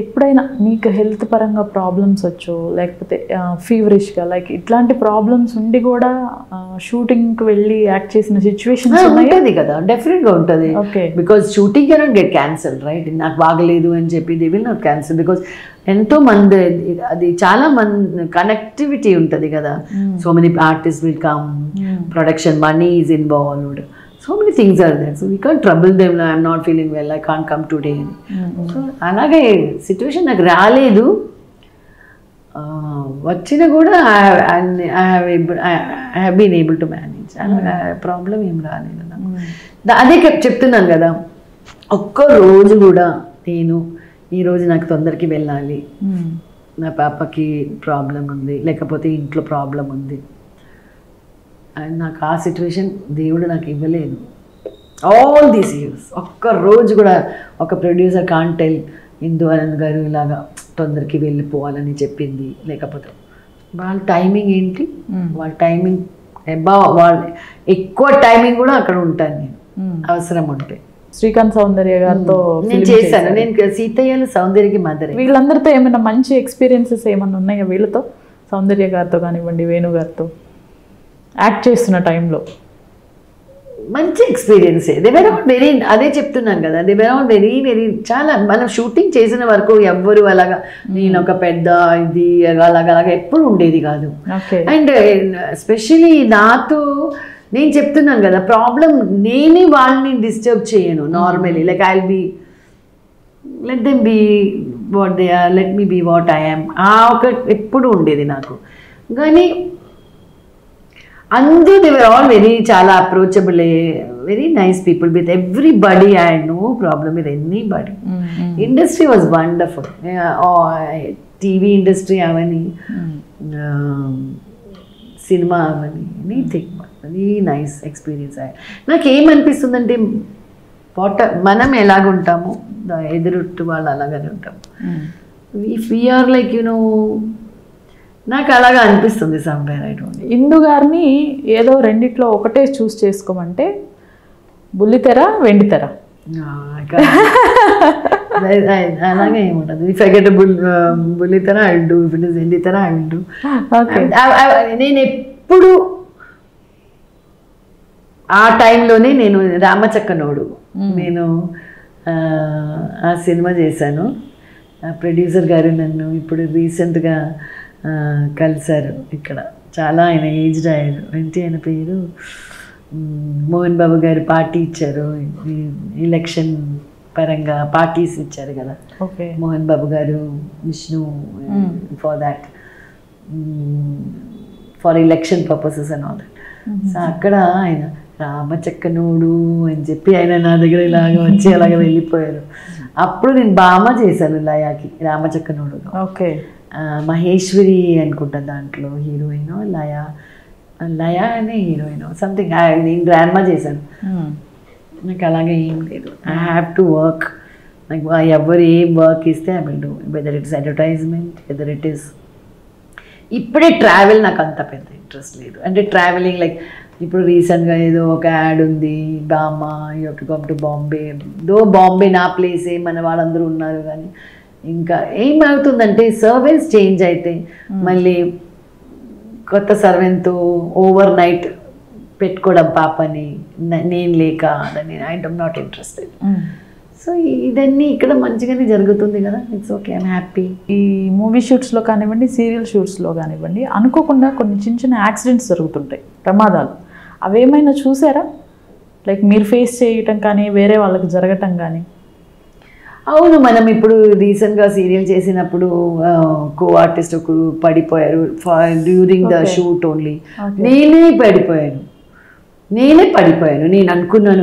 ఎప్పుడైనా మీకు హెల్త్ పరంగా ప్రాబ్లమ్స్ వచ్చో లేకపోతే ఫీవరిష్గా లైక్ ఇట్లాంటి ప్రాబ్లమ్స్ ఉండి కూడా షూటింగ్కి వెళ్ళి యాక్ట్ చేసిన సిచ్యువేషన్స్ ఉన్నాయి? ఉంటుంది కదా డెఫినెట్గా ఉంటుంది. Okay. Because shooting cannot get cancel right నాకు బాగలేదు అని చెప్పి they will not cancel because ఎంతో మంది అది చాలా మంది కనెక్టివిటీ ఉంటుంది కదా. So many artist will come production money is involved so many things are there so we can't trouble them I'm not feeling well I can't come today so అలాగే situation నాకు రాలేదు. వచ్చినా కూడా I have been able to manage అలాగా problem ఏం రాలేదు నాకు. దా- అదే చెప్- చెప్తున్నాను కదా. ఒక్క రోజు కూడా నేను ఈ రోజు నాకు తొందరకి వెళ్ళాలి. నా పాపకి ప్రాబ్లం ఉంది. లేకపోతే ఇంట్లో ప్రాబ్లం ఉంది. అండ్ నాకు ఆ సిచ్యువేషన్ దేవుడు నాకు ఇవ్వలేదు. ఆల్ దీస్ ఇయర్స్ ఒక్క రోజు కూడా ఒక ప్రొడ్యూసర్ కాంటెల్ ఇందు ఆనంద్ గారు ఇలాగా తొందరకి వెళ్ళిపోవాలని చెప్పింది. లేకపోతే వాళ్ళ టైమింగ్ ఏంటి? వాళ్ళ టైమింగ్ అబా వాళ్ళ ఎక్కువ టైమింగ్ కూడా అక్కడ ఉంటాను నేను. అవసరం ఉంటే. శ్రీకాంత్ సౌందర్య గారితో నేను film చేశాను. నేను సీతయ్యలు సౌందర్యకి మదర్. వీళ్ళందరితో ఏమైనా మంచి ఎక్స్పీరియన్సెస్ ఏమైనా ఉన్నాయా వీళ్ళతో? సౌందర్య గారితో కానివ్వండి వేణు గారితో. యాక్ట్ చేస్తున్న టైంలో. మంచి experience. They were all very అదే చెప్తున్నాను కదా they were all very very చాలా మనం షూటింగ్ చేసిన వరకు ఎవ్వరు అలాగా నేను ఒక పెద్ద ఇది అలాగా అలాగా ఎప్పుడు ఉండేది కాదు. అండ్ ఎస్పెషలీ నాతో నేను చెప్తున్నాను కదా ప్రాబ్లం నేనే వాళ్ళని డిస్టర్బ్ చేయను normally like I be let them be what they are let me be what I'm ఆ ఒక ఎప్పుడు ఉండేది నాకు. కానీ అందరూ దేవర్ ఆల్ వెరీ చాలా approachable very nice people with everybody I no problem with anybody industry was wonderful TV industry Avani cinema అవని anything very nice experience నాకు ఏమనిపిస్తుందంటే వాట మనం ఎలాగుంటామో ద- ఎదురుట్టు వాళ్ళు అలాగనే ఉంటాము ఇఫ్ వీఆర్ లైక్ యునో నాకు అలాగా అనిపిస్తుంది సంవేర్ ఐ డోంట్ ఇందు గారిని ఏదో రెండిట్లో ఒకటే చూస్ చేసుకోమంటే బుల్లితెర వెండితెర. అలాగే ఏముండదు ఇఫ్ ఐ గెట్ బుల్ బుల్లితన I do if it is ఎండితన I do okay నేను ఎప్పుడు ఆ టైంలోనే నేను రామచక్కనోడు. నేను ఆ, సినిమా చేశాను. ప్రొడ్యూసర్ గారు నన్ను ఇప్పుడు రీసెంట్గా కలిశారు ఇక్కడ. చాలా ఆయన ఏజ్డ్ అయ్యారు ఏంటి ఆయన పేరు మోహన్ బాబు గారు పార్టీ ఇచ్చారు. ఎలక్షన్ పరంగా పార్టీస్ ఇచ్చారు కదా. ఓకే. మోహన్ బాబు గారు Vishnu for that for election purposes and all that so అక్కడ ఆయన రామచక్కనోడు అని చెప్పి ఆయన నా దగ్గర ఇలాగ వచ్చి అలాగ వెళ్ళిపోయారు. అప్పుడు నేను బామ చేశాను లయాకి రామచక్కనోడు ఓకే. మహేశ్వరి అనుకుంటా దాంట్లో హీరోయిన్ లయ. లయ అనే హీరోయిన్ సంథింగ్ నేను గ్రాండ్మా చేశాను. నాకు అలాగే ఏం లేదు. ఐ హ్యావ్ టు వర్క్ నాకు ఎవరు ఏం వర్క్ ఇస్తే I will do whether it is advertisement whether it is ఇప్పుడే ట్రావెల్ నాకు అంత పెద్ద ఇంట్రెస్ట్ లేదు. అంటే ట్రావెలింగ్ లైక్ ఇప్పుడు రీసెంట్గా ఏదో ఒక యాడ్ ఉంది బామ్మ you to come to Bombay though Bombay నా ప్లేసే మన వాళ్ళందరూ ఉన్నారు కానీ ఇంకా ఏమవుతుందంటే సర్వెన్స్ చేంజ్ అయితే మళ్ళీ కొత్త సర్వెంట్తో ఓవర్ నైట్ పెట్టుకోవడం పాపని నేను లేక అదని I am not interested so ఇదన్నీ ఇక్కడ మంచిగానే జరుగుతుంది కదా. ఇట్స్ ఓకే ఐమ్ హ్యాపీ ఈ మూవీ షూట్స్లో కానివ్వండి సీరియల్ షూట్స్లో కానివ్వండి అనుకోకుండా కొన్ని చిన్న చిన్న యాక్సిడెంట్స్ జరుగుతుంటాయి ప్రమాదాలు. అవేమైనా చూసారా? లైక్ మీరు ఫేస్ చేయటం కానీ వేరే వాళ్ళకి జరగటం కానీ. అవును మనం ఇప్పుడు రీసెంట్గా సీరియల్ చేసినప్పుడు కో ఆర్టిస్ట్ ఒకరు పడిపోయారు డ్యూరింగ్ ద. Shoot only. నేనే పడిపోయాను నేనే పడిపోయాను నేను అనుకున్నాను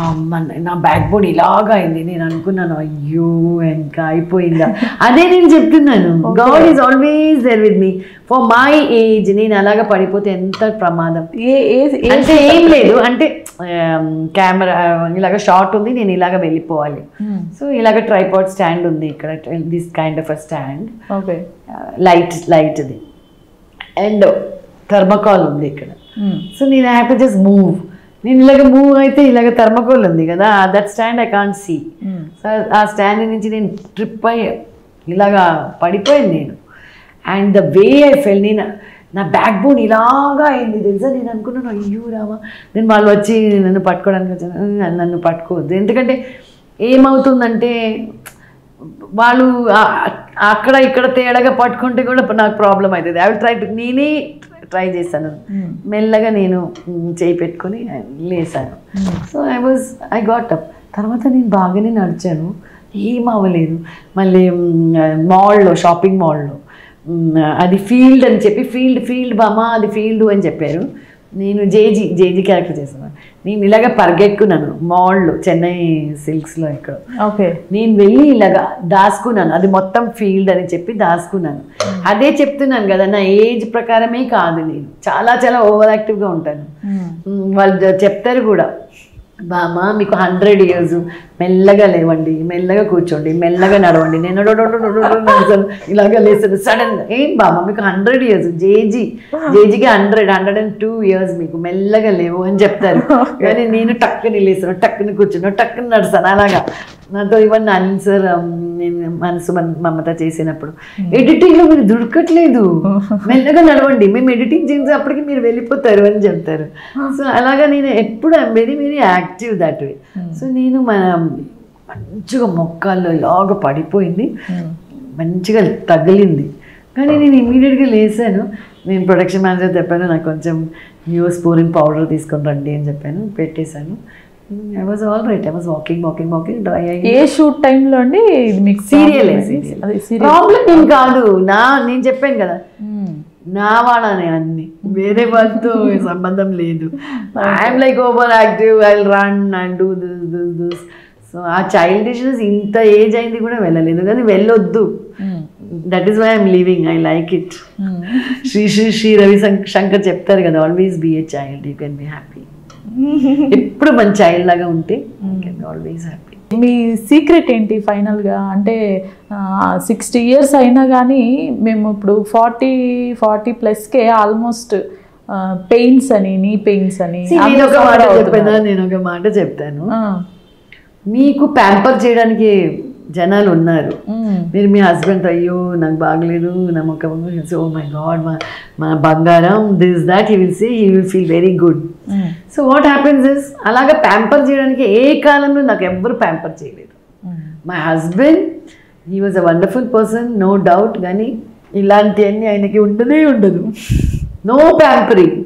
అమ్మ నా బ్యాక్ బోన్ ఇలాగా అయింది నేను అనుకున్నాను అయ్యో ఇంకా అయిపోయిందా? అదే నేను చెప్తున్నాను. God is always there with me for my age నేను అలాగా పడిపోతే ఎంత ప్రమాదం? ఏ ఏ ఏ- అంటే ఏం లేదు అంటే కెమెరా ఇలాగ షార్ట్ ఉంది నేను ఇలాగ వెళ్ళిపోవాలి. Hmm. సో ఇలాగ ట్రైపాడ్ స్టాండ్ ఉంది ఇక్కడ this kind of uh stand okay light లైట్ది and thermocol ఉంది ఇక్కడ. సో నేను హ్యావ్ టు జస్ట్ మూవ్ నేను ఇలాగ మూవ్ అయితే ఇలాగ థర్మకోల్ ఉంది కదా that stand I can't see Hmm. So ఆ స్టాండ్ నుంచి నేను ట్రిప్ అయ్యి ఇలాగా పడిపోయాను నేను. And the way I fell నేను నా బ్యాక్ బోన్ ఇలాగా అయింది. తెలుసా? నేను అనుకున్నాను అయ్యో రామా. నేను వాళ్ళు వచ్చి నన్ను పట్టుకోవడానికి వచ్చాను "ఉమ్, నన్ను పట్టుకోవద్దు. ఎందుకంటే ఏమవుతుందంటే వాళ్ళు అక్కడ ఇక్కడ తేడాగా పట్టుకుంటే కూడా నాకు ప్రాబ్లం అవుతుంది. ఐ విల్ ట్రై టు నేనే ట్రై చేశాను. మెల్లగా నేను చేయి పెట్టుకొని లేసాను. So I was I got up తర్వాత నేను బాగానే నడిచాను. ఏం అవ్వలేదు. మళ్ళీ మాల్లో షాపింగ్ మాల్లో అది ఫీల్డ్ అని చెప్పి ఫీల్డ్ ఫీల్డ్ బామా అది ఫీల్డ్ అని చెప్పారు. నేను జేజీ జేజీ క్యారెక్టర్ చేస్తున్నాను నేను ఇలాగ పరిగెట్టుకున్నాను మాల్లో చెన్నై సిల్క్స్లో ఇక్కడ ఓకే. నేను వెళ్ళి ఇలాగా దాచుకున్నాను అది మొత్తం ఫీల్డ్ అని చెప్పి దాచుకున్నాను అదే చెప్తున్నాను కదా నా ఏజ్ ప్రకారమే కాదు నేను. చాలా చాలా ఓవర్ యాక్టివ్గా ఉంటాను. వాళ్ళు చెప్తారు కూడా. బామా మీకు హండ్రెడ్ ఇయర్స్ మెల్లగా లేవండి మెల్లగా కూర్చోండి మెల్లగా నడవండి. నేను నడుస్తాను ఇలాగా లేస్తాను. సడన్ ఏం బామా మీకు హండ్రెడ్ ఇయర్స్ జేజీ జేజీకి hundred hundred and two years మీకు. మెల్లగా లేవు అని చెప్తారు. కానీ నేను టక్కుని లేస్తాను టక్కుని కూర్చున్నాను టక్కుని నడుస్తాను. అలాగా. నాతో ఇవన్నీ ఆన్సర్ నేను మనసు మన- మమత చేసినప్పుడు. ఎడిటింగ్లో మీరు దొరకట్లేదు మెల్లగా నడవండి. మేము ఎడిటింగ్ చేసేటప్పటికి మీరు వెళ్ళిపోతారు అని చెప్తారు. సో అలాగా నేను ఎప్పుడు very very active that way so నేను మన మంచిగా మొక్కల్లో ఇలాగ పడిపోయింది. మంచిగా తగిలింది. కానీ నేను ఇమీడియట్గా లేసాను. నేను ప్రొడక్షన్ మేనేజర్ చెప్పాను నాకు కొంచెం న్యూస్ పూరింగ్ పౌడర్ తీసుకొని రండి అని చెప్పాను పెట్టేశాను. I was all right I was walking walking walking dry అయ్యి ఏ షూట్ టైంలో అండి? ఇది మీకు సీరియల్ ప్రాబ్లం ఏం కాదు. నా నేను చెప్పాను కదా. నా వాడనే అన్ని. వేరే వాళ్ళతో సంబంధం లేదు. I'm like over active I run and do this this this so uh childishness ఇంత ఏజ్ అయింది కూడా వెళ్ళలేదు. కానీ వెళ్ళొద్దు. That is why I'm living I like it Shri Shri Shri Ravi శంక్- Shankar చెప్తారు కదా always be a child you can be happy ఎప్పుడు మన చైల్డ్ లాగా ఉంటే ఆల్వేస్ హ్యాపీ మీ సీక్రెట్ ఏంటి ఫైనల్గా అంటే సిక్స్టీ ఇయర్స్ అయినా కానీ మేము ఇప్పుడు ఫార్టీ ఫార్టీ ప్లస్కే ఆల్మోస్ట్ పెయిన్స్ అని నీ పెయిన్స్ అని నేను ఒక మాట అందరూ చెప్పాను నేను ఒక మాట చెప్తాను. మీకు ప్యాంపర్ చేయడానికి జనాలు ఉన్నారు. ఉమ్, మీరు మీ హస్బెండ్ అయ్యో నాకు బాగలేదు నా ముఖం సో మై గాడ్ మా మా బంగారం this that he will see he will feel very good so what happens is అలాగా ప్యాంపర్ చేయడానికి ఏ కాలంలో నాకు ఎవ్వరు ప్యాంపర్ చేయలేదు. My husband he was uh wonderful person no doubt కానీ ఇలాంటివన్నీ ఆయనకి ఉండనే ఉండదు. No pampering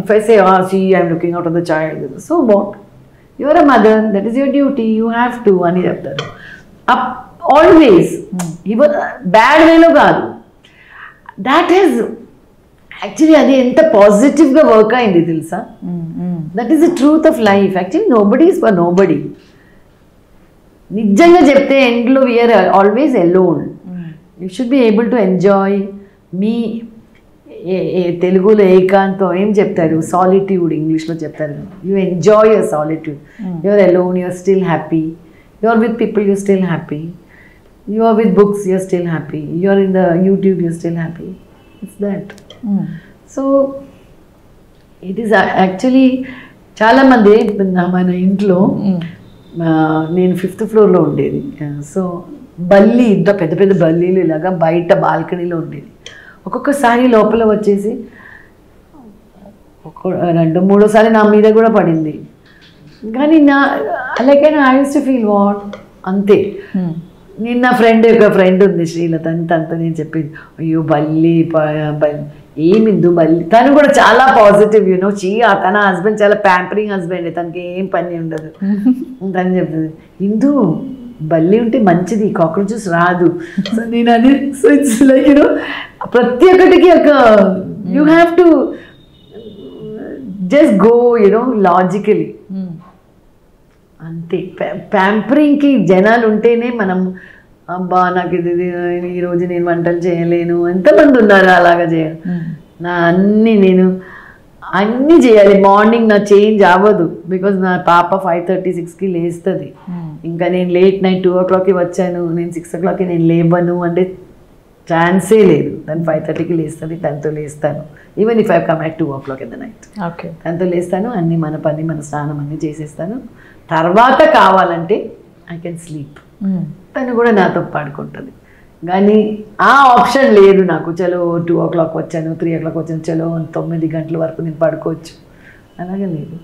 if I say see I'm looking out of the child so what your uh mother that is your duty you have to అని చెప్తారు. Up always ఇవర్ bad వేలో కాదు. That is actually అది ఎంత పాజిటివ్గా వర్క్ అయింది తెలుసా? That is the truth of life actually nobody is for nobody నిజంగా చెప్తే ఎండ్లో we are always alone you should be able to enjoy me తెలుగులో ఏకాంతం ఏం చెప్తారు? సాలిట్యూడ్ ఇంగ్లీష్లో చెప్తారు. You enjoy your solitude your alone you're still happy your with people you still happy you are with books you're still happy you are in the YouTube you still happy it's that so it is actually చాలామంది మన ఇంట్లో ఆ, నేను fifth ఫ్లోర్లో ఉండేది. So బల్లి ఇంత పెద్ద పెద్ద బల్లీలు ఇలాగా బయట బాల్కనీలో ఉండేది. ఒక్కొక్కసారి లోపల వచ్చేసి ఒక్కో రెండు మూడోసారి నా మీద కూడా పడింది. కానీ నా అలాగైనా I use to feel what అంతే. ఉమ్, నేను నా ఫ్రెండ్ ఒక ఫ్రెండ్ ఉంది శ్రీలత అని తనతో నేను చెప్పింది. అయ్యో బల్లి ఏమిందు బల్లి తను కూడా చాలా పాజిటివ్ యూనో చీ తన హస్బెండ్ చాలా ప్యాంపరింగ్ హస్బెండ్ తనకి ఏం పని ఉండదు. తను చెప్తుంది ఇందు బల్లి ఉంటే మంచిది కాక్రోచెస్ రాదు. సో నేను అది సో ఇట్స్ లైక్ యూనో ప్రతి ఒక్కటికి ఒక you have to just go you know logically అంతే. ప్యాంపరింగ్కి జనాలు ఉంటేనే మనం అబ్బా నాకు ఇది ఈరోజు నేను వంటలు చేయలేను. ఎంతమంది ఉన్నారు అలాగా చేయ? ఉమ్, నా అన్ని నేను అన్నీ చేయాలి. మార్నింగ్ నా చేంజ్ అవ్వదు. బికాజ్ నా పాప ఫైవ్ థర్టీ సిక్స్కి లేస్తుంది. ఇంకా నేను లేట్ నైట్ టూ ఓ క్లాక్కి వచ్చాను. నేను సిక్స్ ఓ క్లాక్కి నేను లేవను అంటే ఛాన్సే లేదు. దాన్ని ఫైవ్ థర్టీకి లేస్తుంది టెన్తో లేస్తాను. Even if I come at two o'clock in the night okay. దాంతో లేస్తాను అన్ని మన పని మన స్నానం అన్నీ చేసేస్తాను. తర్వాత కావాలంటే ఐ కెన్ స్లీప్ తను కూడా నాతో పాడుకుంటుంది. కానీ ఆ ఆప్షన్ లేదు నాకు. చలో టూ ఓ క్లాక్ వచ్చాను త్రీ ఓ క్లాక్ వచ్చాను చలో తొమ్మిది గంటల వరకు నేను పడుకోవచ్చు. అలాగే లేదు.